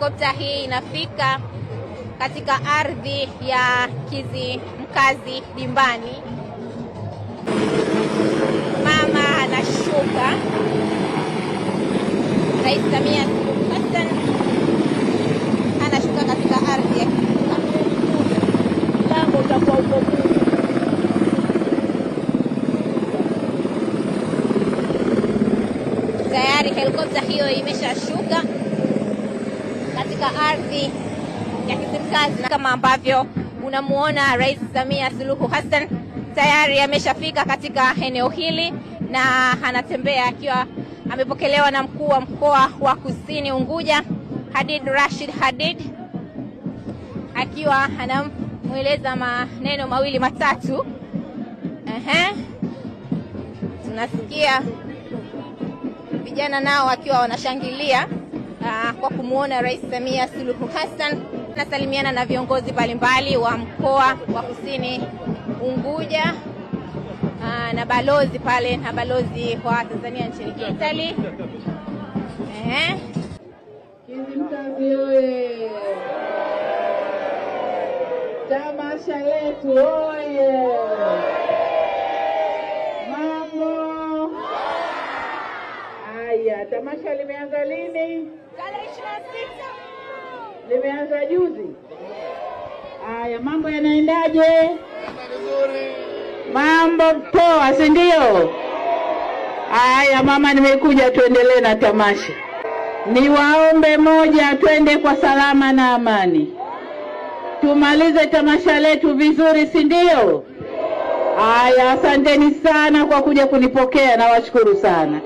helikopta hii inafika katika ardhi ya Kizi Mkazi Dimbani. Mama anashuka, Rais Samia Suluhu Hassan anashuka katika ardhi ya tayari helikopta hiyo imeshashuka katika ardhi ya kiserikali. Kama ambavyo unamuona Rais Samia Suluhu Hassan tayari ameshafika katika eneo hili na anatembea akiwa amepokelewa na mkuu wa mkoa wa Kusini Unguja Hadid Rashid Hadid akiwa anamweleza maneno mawili matatu. Ehe, tunasikia vijana nao wakiwa wanashangilia uh, kwa kumwona Rais Samia Suluhu Hassan. Nasalimiana na viongozi mbalimbali wa mkoa wa Kusini Unguja uh, na balozi pale na balozi wa Tanzania nchini Italy. Eh, Kizimkazi! Tamasha letu oye! Mambo haya, tamasha limeanza lini? Limeanza juzi. Haya, mambo yanaendaje? Mambo poa, si ndio? Haya mama, nimekuja tuendelee na tamasha. Niwaombe moja, twende kwa salama na amani, tumalize tamasha letu vizuri, si ndio? Haya, asanteni sana kwa kuja kunipokea, nawashukuru sana.